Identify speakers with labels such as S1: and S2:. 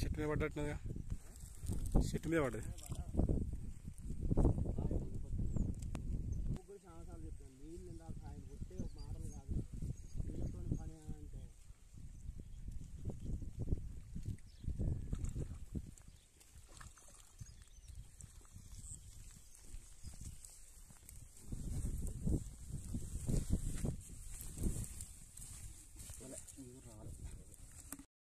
S1: చెట్టు మీద పడ్డట్టుగా చెట్టు మీద పడ్డది రాలేదు